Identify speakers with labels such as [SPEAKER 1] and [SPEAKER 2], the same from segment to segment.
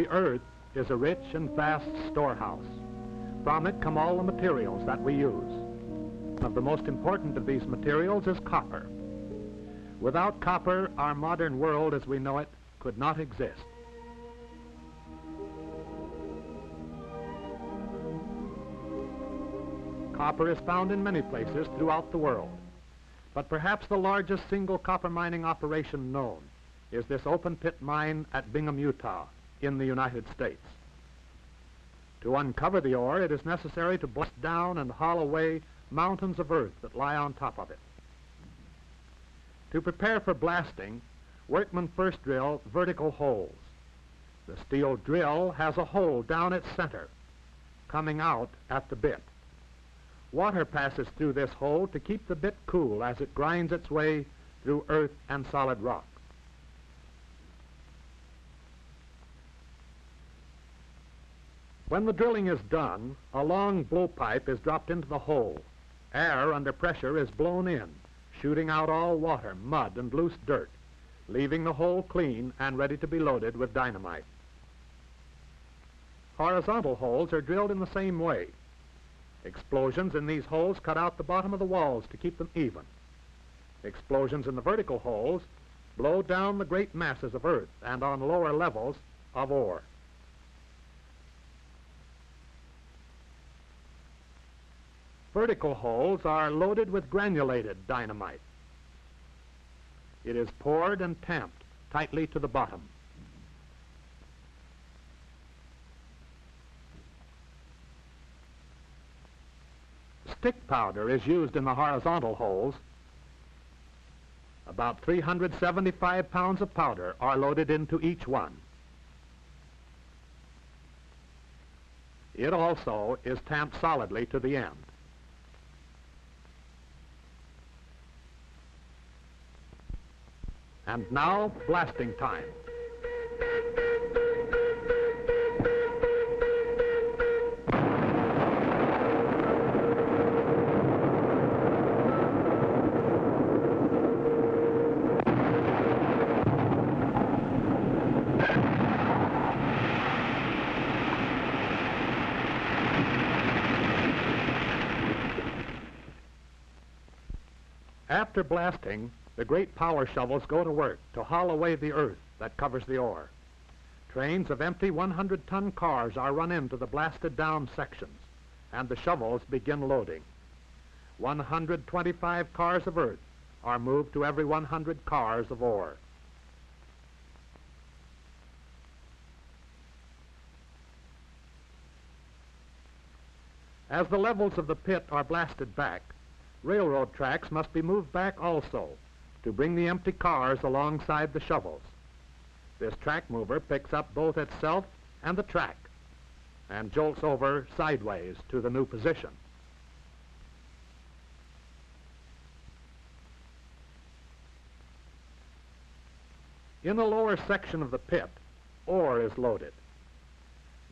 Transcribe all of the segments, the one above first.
[SPEAKER 1] The earth is a rich and vast storehouse. From it come all the materials that we use. One of the most important of these materials is copper. Without copper, our modern world as we know it could not exist. Copper is found in many places throughout the world. But perhaps the largest single copper mining operation known is this open pit mine at Bingham, Utah, in the United States. To uncover the ore, it is necessary to blast down and haul away mountains of earth that lie on top of it. To prepare for blasting, workmen first drill vertical holes. The steel drill has a hole down its center, coming out at the bit. Water passes through this hole to keep the bit cool as it grinds its way through earth and solid rock. When the drilling is done, a long blowpipe is dropped into the hole. Air under pressure is blown in, shooting out all water, mud, and loose dirt, leaving the hole clean and ready to be loaded with dynamite. Horizontal holes are drilled in the same way. Explosions in these holes cut out the bottom of the walls to keep them even. Explosions in the vertical holes blow down the great masses of earth and on lower levels of ore. Vertical holes are loaded with granulated dynamite. It is poured and tamped tightly to the bottom. Stick powder is used in the horizontal holes. About 375 pounds of powder are loaded into each one. It also is tamped solidly to the end. And now, blasting time. After blasting, the great power shovels go to work to haul away the earth that covers the ore. Trains of empty 100-ton cars are run into the blasted down sections, and the shovels begin loading. 125 cars of earth are moved to every 100 cars of ore. As the levels of the pit are blasted back, railroad tracks must be moved back also to bring the empty cars alongside the shovels. This track mover picks up both itself and the track and jolts over sideways to the new position. In the lower section of the pit, ore is loaded.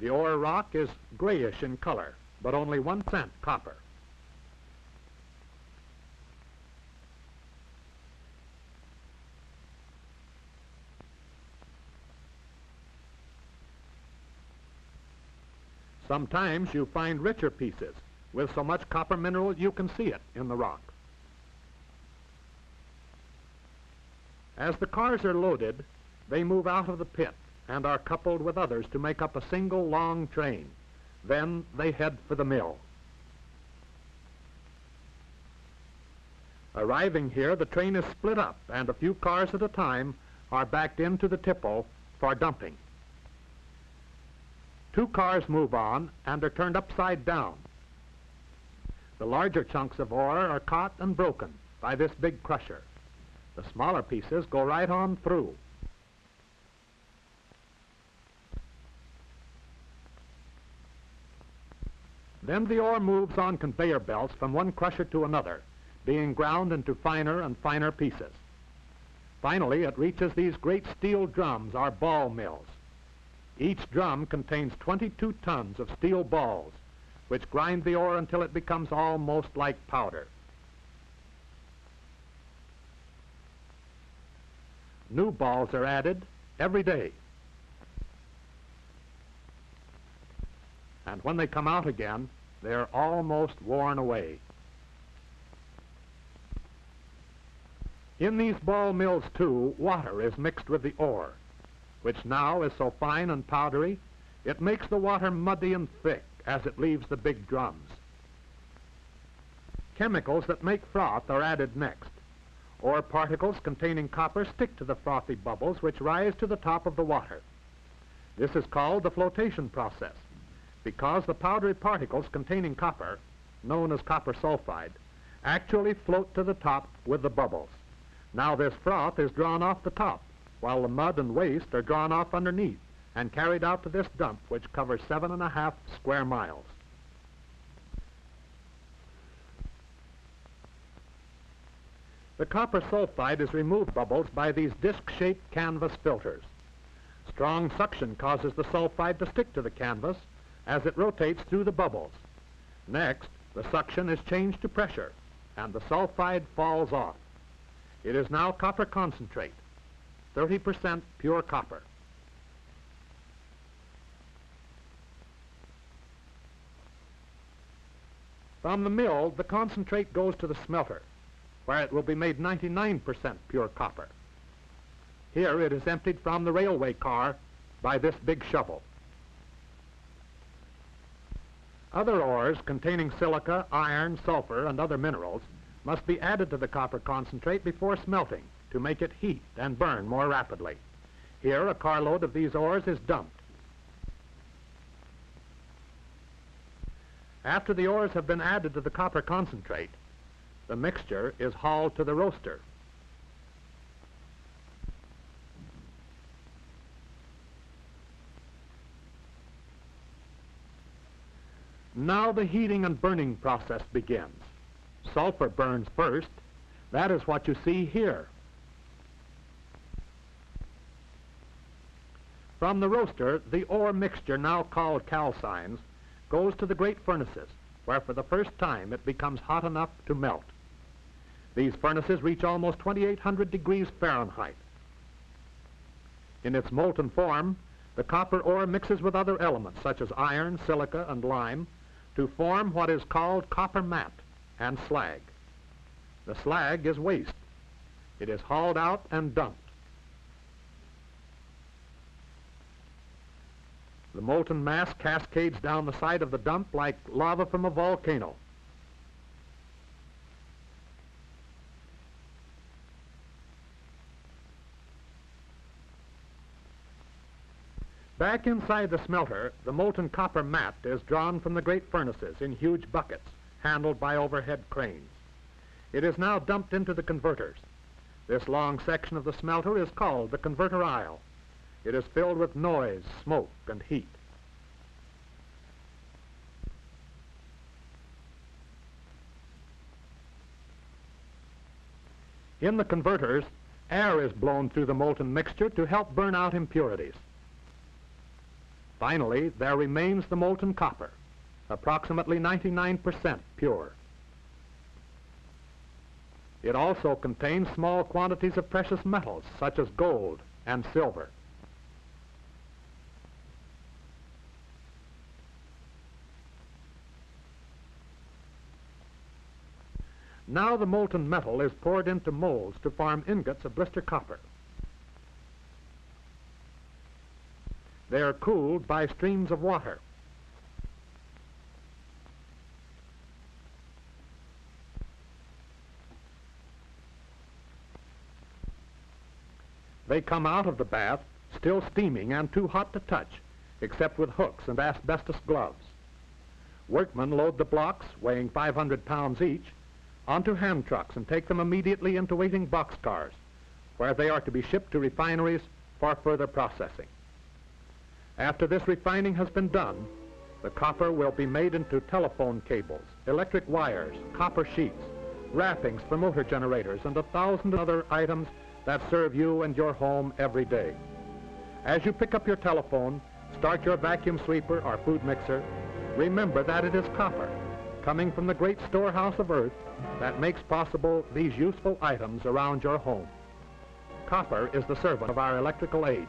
[SPEAKER 1] The ore rock is grayish in color, but only one cent copper. Sometimes you find richer pieces with so much copper mineral you can see it in the rock. As the cars are loaded, they move out of the pit and are coupled with others to make up a single long train. Then they head for the mill. Arriving here, the train is split up and a few cars at a time are backed into the tipple for dumping. Two cars move on and are turned upside down. The larger chunks of ore are caught and broken by this big crusher. The smaller pieces go right on through. Then the ore moves on conveyor belts from one crusher to another, being ground into finer and finer pieces. Finally, it reaches these great steel drums, our ball mills. Each drum contains 22 tons of steel balls, which grind the ore until it becomes almost like powder. New balls are added every day. and when they come out again, they're almost worn away. In these ball mills, too, water is mixed with the ore, which now is so fine and powdery, it makes the water muddy and thick as it leaves the big drums. Chemicals that make froth are added next. ore particles containing copper stick to the frothy bubbles which rise to the top of the water. This is called the flotation process because the powdery particles containing copper, known as copper sulfide, actually float to the top with the bubbles. Now this froth is drawn off the top, while the mud and waste are drawn off underneath and carried out to this dump, which covers seven and a half square miles. The copper sulfide is removed bubbles by these disc-shaped canvas filters. Strong suction causes the sulfide to stick to the canvas as it rotates through the bubbles. Next, the suction is changed to pressure, and the sulfide falls off. It is now copper concentrate, 30% pure copper. From the mill, the concentrate goes to the smelter, where it will be made 99% pure copper. Here it is emptied from the railway car by this big shovel. Other ores containing silica, iron, sulfur, and other minerals must be added to the copper concentrate before smelting to make it heat and burn more rapidly. Here, a carload of these ores is dumped. After the ores have been added to the copper concentrate, the mixture is hauled to the roaster. Now the heating and burning process begins. Sulfur burns first. That is what you see here. From the roaster, the ore mixture, now called calcines, goes to the great furnaces, where for the first time it becomes hot enough to melt. These furnaces reach almost 2,800 degrees Fahrenheit. In its molten form, the copper ore mixes with other elements such as iron, silica, and lime to form what is called copper matte and slag. The slag is waste. It is hauled out and dumped. The molten mass cascades down the side of the dump like lava from a volcano. Back inside the smelter, the molten copper matte is drawn from the great furnaces in huge buckets, handled by overhead cranes. It is now dumped into the converters. This long section of the smelter is called the converter aisle. It is filled with noise, smoke, and heat. In the converters, air is blown through the molten mixture to help burn out impurities. Finally, there remains the molten copper, approximately 99% pure. It also contains small quantities of precious metals, such as gold and silver. Now the molten metal is poured into molds to form ingots of blister copper. They are cooled by streams of water. They come out of the bath still steaming and too hot to touch, except with hooks and asbestos gloves. Workmen load the blocks, weighing 500 pounds each, onto hand trucks and take them immediately into waiting boxcars, where they are to be shipped to refineries for further processing. After this refining has been done, the copper will be made into telephone cables, electric wires, copper sheets, wrappings for motor generators, and a thousand other items that serve you and your home every day. As you pick up your telephone, start your vacuum sweeper or food mixer, remember that it is copper, coming from the great storehouse of earth that makes possible these useful items around your home. Copper is the servant of our electrical age.